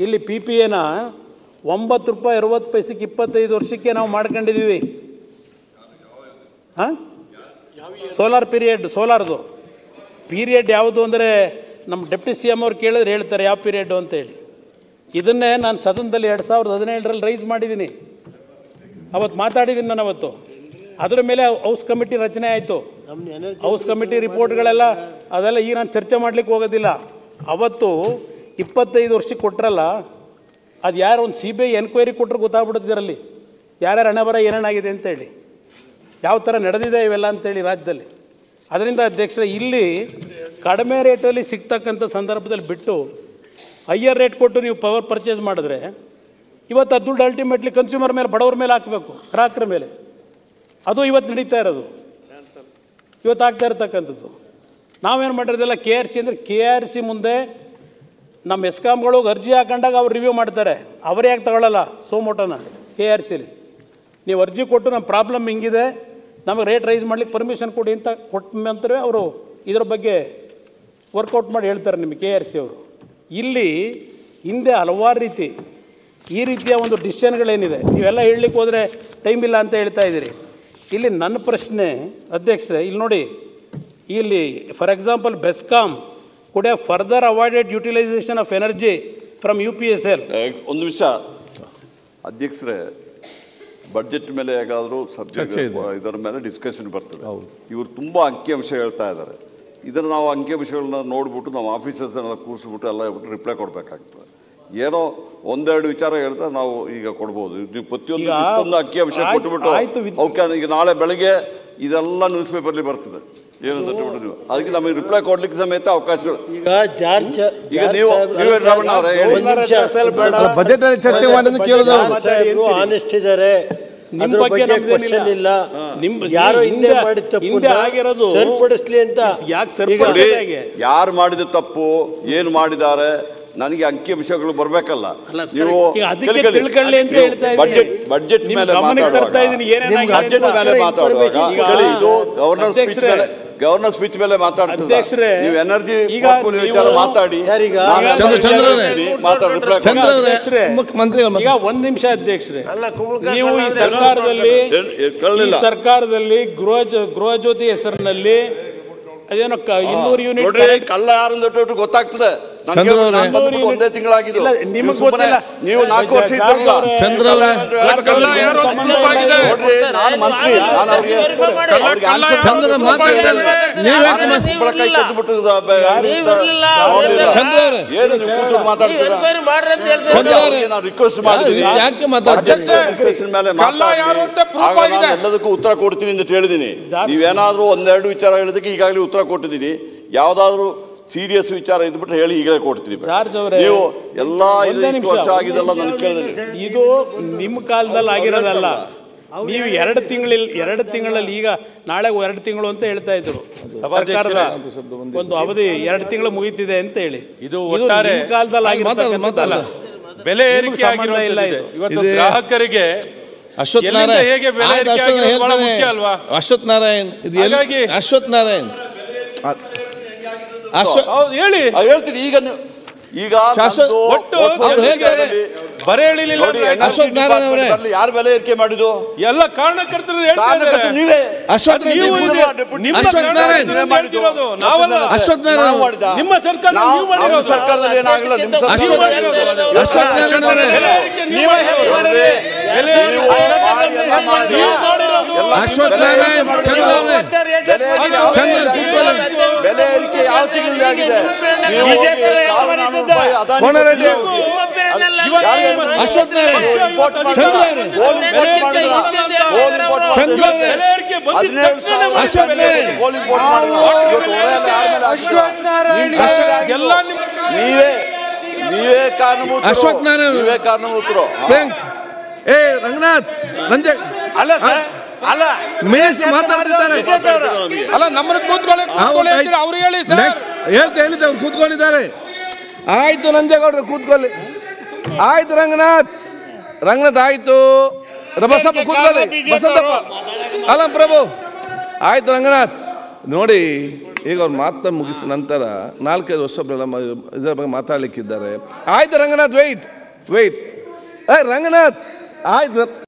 ಇಲ್ಲಿ P P ಎನ ಒಂಬತ್ತು ರೂಪಾಯಿ ಅರವತ್ತು ಪೈಸೆಗೆ ಇಪ್ಪತ್ತೈದು ವರ್ಷಕ್ಕೆ ನಾವು ಮಾಡ್ಕೊಂಡಿದ್ದೀವಿ. ಹಾಂ? ಸೋಲಾರ್ ಪೀರಿಯಡ್ ಸೋಲಾರ್ದು ಪೀರಿಯಡ್ ಯಾವುದು ಅಂದರೆ ನಮ್ಮ ಡೆಪ್ಟಿ ಸಿ ಎಂ ಅವ್ರು ಕೇಳಿದ್ರೆ ಹೇಳ್ತಾರೆ ಯಾವ ಪೀರಿಯಡ್ಡು ಅಂತೇಳಿ. ಇದನ್ನೇ ನಾನು ಸದನದಲ್ಲಿ ಎರಡು ಸಾವಿರದ ಹದಿನೇಳರಲ್ಲಿ ರೈಸ್ ಮಾಡಿದ್ದೀನಿ. ಅವತ್ತು ಮಾತಾಡಿದ್ದೀನಿ ನಾನು ಅವತ್ತು. ಅದರ ಮೇಲೆ ಹೌಸ್ ಕಮಿಟಿ ರಚನೆ ಆಯಿತು. ಹೌಸ್ ಕಮಿಟಿ ರಿಪೋರ್ಟ್ಗಳೆಲ್ಲ ಅದೆಲ್ಲ ಈಗ ನಾನು ಚರ್ಚೆ ಮಾಡಲಿಕ್ಕೆ ಹೋಗೋದಿಲ್ಲ. ಅವತ್ತು ಇಪ್ಪತ್ತೈದು ವರ್ಷಕ್ಕೆ ಕೊಟ್ರಲ್ಲ, ಅದು ಯಾರು ಒಂದು ಸಿ ಬಿ ಐ ಎನ್ಕ್ವೈರಿ ಕೊಟ್ಟರು ಇದರಲ್ಲಿ. ಹಣ ಹಣೆ ಬರ ಏನೇನಾಗಿದೆ ಅಂತೇಳಿ ಯಾವ ಥರ ನಡೆದಿದೆ ಇವೆಲ್ಲ ಅಂತೇಳಿ ರಾಜ್ಯದಲ್ಲಿ. ಅದರಿಂದ ಅಧ್ಯಕ್ಷರೇ, ಇಲ್ಲಿ ಕಡಿಮೆ ರೇಟಲ್ಲಿ ಸಿಗ್ತಕ್ಕಂಥ ಸಂದರ್ಭದಲ್ಲಿ ಬಿಟ್ಟು ಹೈಯರ್ ರೇಟ್ ಕೊಟ್ಟು ನೀವು ಪವರ್ ಪರ್ಚೇಸ್ ಮಾಡಿದ್ರೆ, ಇವತ್ತು ಅದು ದುಡ್ಡು ಅಲ್ಟಿಮೇಟ್ಲಿ ಕನ್ಸ್ಯೂಮರ್ ಮೇಲೆ, ಬಡವ್ರ ಮೇಲೆ ಹಾಕಬೇಕು, ಗ್ರಾಹಕರ ಮೇಲೆ. ಅದು ಇವತ್ತು ನಡೀತಾ ಇರೋದು. ಇವತ್ತು ಆಗ್ತಾ ಇರತಕ್ಕಂಥದ್ದು. ನಾವೇನು ಮಾಡಿರೋದಿಲ್ಲ ಕೆ ಆರ್ ಸಿ ಅಂದರೆ ಕೆ ಆರ್ ಸಿ ಮುಂದೆ ನಮ್ಮ ಎಸ್ಕಾಮ್ಗಳು ಅರ್ಜಿ ಹಾಕೊಂಡಾಗ ಅವ್ರು ರಿವ್ಯೂ ಮಾಡ್ತಾರೆ. ಅವ್ರು ಯಾಕೆ ತಗೊಳ್ಳಲ್ಲ ಸೋಮೋಟೋನ ಕೆ ಆರ್ ಸಿಲಿ ನೀವು ಅರ್ಜಿ ಕೊಟ್ಟು ನಮ್ಮ ಪ್ರಾಬ್ಲಮ್ ಹಿಂಗಿದೆ, ನಮಗೆ ರೇಟ್ ರೈಸ್ ಮಾಡ್ಲಿಕ್ಕೆ ಪರ್ಮಿಷನ್ ಕೊಡಿ ಅಂತ ಕೊಟ್ಟ ನಂತರ ಅವರು ಇದ್ರ ಬಗ್ಗೆ ವರ್ಕೌಟ್ ಮಾಡಿ ಹೇಳ್ತಾರೆ ನಿಮಗೆ ಕೆ ಆರ್ ಸಿ ಅವರು. ಇಲ್ಲಿ ಹಿಂದೆ ಹಲವಾರು ರೀತಿ, ಈ ರೀತಿಯ ಒಂದು ಡಿಸಿಷನ್ಗಳೇನಿದೆ ನೀವೆಲ್ಲ ಹೇಳಲಿಕ್ಕೆ ಹೋದರೆ ಟೈಮ್ ಇಲ್ಲ ಅಂತ ಹೇಳ್ತಾ ಇದ್ದೀರಿ. ಇಲ್ಲಿ ನನ್ನ ಪ್ರಶ್ನೆ, ಅಧ್ಯಕ್ಷರೇ, ಇಲ್ಲಿ ನೋಡಿ, ಇಲ್ಲಿ for example BESCOM could have further avoided utilisation of energy from U P S L ಒಂದು ನಿಮಿಷ. ಅಧ್ಯಕ್ಷರೇ ಬಜೆಟ್ ಮೇಲೆ ಹೇಗಾದರೂ ಸಬ್ಜೆಕ್ಟ್ ಇದರ ಮೇಲೆ ಡಿಸ್ಕಷನ್ ಬರ್ತದೆ. ಇವರು ತುಂಬ ಅಂಕಿಅಂಶ ಹೇಳ್ತಾ ಇದ್ದಾರೆ. ಇದನ್ನು ನಾವು ಅಂಕಿಅಂಶಗಳನ್ನ ನೋಡ್ಬಿಟ್ಟು ನಾವು ಆಫೀಸರ್ಸ್ನೆಲ್ಲ ಕೂರಿಸ್ಬಿಟ್ಟು ಎಲ್ಲ ಹೇಳ್ಬಿಟ್ಟು ರಿಪ್ಲೈ ಕೊಡಬೇಕಾಗ್ತದೆ. ಏನೋ ಒಂದೆರಡು ವಿಚಾರ ಹೇಳ್ತಾ ನಾವು ಈಗ ಕೊಡ್ಬೋದು. ನೀವು ಪ್ರತಿಯೊಂದು ಇಷ್ಟೊಂದು ಅಂಕಿಅಂಶ ಕೊಟ್ಟುಬಿಟ್ಟು ಕೊಟ್ಬಿಟ್ಟು ಅವಕ್ಕೆ ಈಗ ನಾಳೆ ಬೆಳಗ್ಗೆ ಇದೆಲ್ಲ ನ್ಯೂಸ್ ಪೇಪರ್ಲಿ ಬರ್ತದೆ. ಏನಂತ ನೋಡಿದ್ರು? ಅದಕ್ಕೆ ನಮಗೆ ರಿಪ್ಲೈ ಕೊಡ್ಲಿಕ್ಕೆ ಸಮೇತ ಅವಕಾಶ. ಈಗ ಜಾರ್ಜ್ ಈಗ ನೀವು ನೀವೇ ರಾಮಣ್ಣ ಅವರೇ? ಹೇಳಿ ಬಜೆಟ್ ಅಲ್ಲಿ ಚರ್ಚೆ ಮಾಡಿದ್ದು ಕೇಳಿದ್ರು ಆನೆಸ್ಟ್ ಇದ್ದಾರೆ ನಿಮ್ಮ ಬಗ್ಗೆ. ಕ್ವಶನ್ ಇಲ್ಲ. ನಿಮ್ ಯಾರೋ ಹಿಂದೆ ಮಾಡಿದ ತಪ್ಪು ಹಿಂದೆ ಆಗಿರೋದು ಸರಿಪಡಿಸ್ಲಿ ಅಂತ ಯಾಕೆ ಸರಿ ಸರಿಪಡಿಸಿ- ಯಾರು ಮಾಡಿದ ತಪ್ಪು ಏನು ಮಾಡಿದ್ದಾರೆ ನನಗೆ ಅಂಕಿಅಂಶಗಳು ಬರಬೇಕಲ್ಲ. ಅಲ್ಲ, ನೀವು ಬಜೆಟ್. ತಿಳ್ಕೊಳ್ಳಿ. ಅಂತ ಹೇಳ್ತಾ ಬಜೆಟ್ ಬಜೆಟ್ ಮೇಲೆ ಮಾತಾಡುವಾಗ. ಬಡ್ಜೆಟ್ ಮೇಲೆ ಮಾತಾಡುವಾಗ ಇದು ಗವರ್ನರ್ ಸ್ಪೀಚ್ ಮೇಲೆ ಗವರ್ನರ್ ಸ್ಪೀಚ್ ಮೇಲೆ ಮಾತಾಡ್ತಿದ್ದ. ಅಧ್ಯಕ್ಷರೇ, ನೀವು ಎನರ್ಜಿ ಈಗ ವಿಚಾರ ಮಾತಾಡಿ. ಮಾತಾಡಿ ಈಗ ಒಂದ್ ನಿಮಿಷ ಅಧ್ಯಕ್ಷರೇ. ನೀವು ಈ ಕಳ್ಳ ಸರ್ಕಾರದಲ್ಲಿ ಸರ್ಕಾರದಲ್ಲಿ ಗೃಹ ಗೃಹ ಜ್ಯೋತಿ ಹೆಸರಿನಲ್ಲಿ ಅದೇನೋ ಇನ್ನೂರು ಯೂನಿಟ್ ನೋಡ್ರಿ ಕಳ್ಳ ಯಾರು ಅಂತ ಗೊತ್ತಾಗ್ತದೆ. ಚಂದ್ರ ಒಂದೇ ತಿಂಗಳಾಗಿದ್ದು. ನೀವು ಸುಮ್ಮನೆ ನೀವು ನಾಲ್ಕು ವರ್ಷ ಇದ್ದಿರಲ್ಲ. ಚಂದ್ರ. ನೋಡ್ರಿ ನಾನು ಮಂತ್ರಿ ನಾನು ಅವ್ರಿಗೆ ಚಂದ್ರ. ಚಂದ್ರ ಏನು ನೀವು ಮಾತಾಡ್ತೀರಾ? ಚಂದ್ರ ನಾನು ರಿಕ್ವೆಸ್ಟ್ ಮಾಡಿದ್ದೀನಿ. ಯಾಕೆ ಮಾತಾಡ್ತೀರಿ? ಡಿಸ್ಕಷನ್ ಮೇಲೆ ಮಾತಾಡಿ ನಾನು ಎಲ್ಲದಕ್ಕೂ ಉತ್ತರ ಕೊಡ್ತೀನಿ ಅಂತ ಹೇಳಿದ್ದೀನಿ. ನೀವೇನಾದ್ರೂ ಒಂದೆರಡು ವಿಚಾರ ಹೇಳೋದಕ್ಕೆ ಈಗಾಗಲೇ ಉತ್ತರ ಕೊಟ್ಟಿದ್ದೀನಿ. ಯಾವ್ದಾದ್ರು ಸೀರಿಯಸ್ ವಿಚಾರ ಇದ್ಬಿಟ್ಟು ಹೇಳಿ ಈಗಲೇ ಕೊಡ್ತೀನಿ ಜಾರ್ಜ್ ಅವರೇ, ನೀವು ಎಲ್ಲಾ ಇಷ್ಟು ವರ್ಷ ಆಗಿದೆಲ್ಲ ನನಗೆ ಕೇಳಿದ್ರೆ. ಇದು ನಿಮ್ಮ ಕಾಲದಲ್ಲಿ ಆಗಿರೋದಲ್ಲ. ನೀವು ಎರಡು ತಿಂಗಳಲ್ಲಿ ಎರಡು ತಿಂಗಳಲ್ಲಿ ಈಗ ನಾಳೆ ಎರಡು ತಿಂಗಳು ಅಂತ ಹೇಳ್ತಾ ಇದ್ರು. ಸರ್ಕಾರದ ಒಂದು ಅವಧಿ ಎರಡು ತಿಂಗಳು ಮುಗೀತಿದೆ ಅಂತ ಹೇಳಿ. ಇದು ಒಟ್ಟಾರೆ- ನಿಮ್ಮ ಕಾಲದಲ್ಲಿ ಬೆಲೆ ಏರಿಕೆ ಆಗಿರೋದಿಲ್ಲ ಇಲ್ಲ ಇದು. ಇವತ್ತು ಗ್ರಾಹಕರಿಗೆ ಅಶ್ವತ್ ನಾರಾಯಣ. ಅಶ್ವಥ್? ಅಶ್ವಥ್ ನಾರಾಯಣ್. ಇದು ಎಲ್ಲಿ- ಅಶ್ವಥ್ ನಾರಾಯಣ್. ಹೌದು ಹೇಳಿ. ಹೇಳ್ತೀನಿ ಈಗ ಈಗ. ಬರೆ ಹೇಳಿಲ್ಲ ಅಶೋಕ್ ನಾರಾಯಣ್ ಅವರೇ. ಯಾರು ಬೆಲೆ ಏರಿಕೆ ಮಾಡಿದ್ದು? ಎಲ್ಲ ಕಾರಣಕರ್ತರು ನೀವೇ. ನಾರಾಯಣ್ ನಿಮ್ಮ. ನಿಮ್ಮ ಸರ್ಕಾರ ನಾವು- ಸರ್ಕಾರದಲ್ಲಿ ಏನಾಗಲ್ಲ ನಿಮ್ಮ ಸರ್ಕಾರ. ಅಶೋಕ್ ನಾರಾಯಣ್ ಅವರೇ. ನೀವೇ. ಬೆಲೆ ಏರಿಕೆ ನೀವು ರಿಪೋರ್ಟ್ ಮಾಡಿಲ್ಲ. ಚಂದ್ರ ನೀವೇ ನೀವೇ ಅಶ್ವಥ್ ನಾರಾಯಣ್. ನೀವೇ ಕಾರಣಭೂತರು ಏ ರಂಗನಾಥ್ ನಂಜೆ ಅಲ್ಲ ಸರ್ ಅಲ್ಲ ಮಿನಿಸ್ಟರ್ ಮಾತಾಡ್ತಿದ್ದಾರೆ. ಅಲ್ಲ ನಮ್ಮನ್ನ ಕೂತ್ಕೊಳ್ಳಿ ಅವ್ರು ಹೇಳಿ ಸರ್. ಹೇಳ್ತಾ ಹೇಳಿದ್ದೆ ಅವ್ರು ಕೂತ್ಕೊಂಡಿದ್ದಾರೆ. ಆಯ್ತು ನಂಜೇಗೌಡರು ಕೂತ್ಕೊಳ್ಳಿ. ಆಯ್ತು ರಂಗನಾಥ್. ರಂಗನಾಥ್ ಆಯ್ತು. ರ- ಬಸಪ್ಪ ಕೂತ್ಕೊಳ್ಳಿ. ಬಸಂತಪ್ಪ ಅಲ್ಲ ಪ್ರಭು. ಆಯ್ತು ರಂಗನಾಥ್. ನೋಡಿ ಈಗ ಅವ್ರು ಮಾತನ್ನ ಮುಗಿಸಿದ ನಂತರ ನಾಲ್ಕೈದು ವರ್ಷಗಳ ಇದರ ಬಗ್ಗೆ ಮಾತಾಡ್ಲಿಕ್ಕಿದ್ದಾರೆ. ಆಯ್ತು ರಂಗನಾಥ್ ವೆಯ್ಟ್ ವೆಯ್ಟ್ ಏ ರಂಗನಾಥ್. ಆಯ್ತು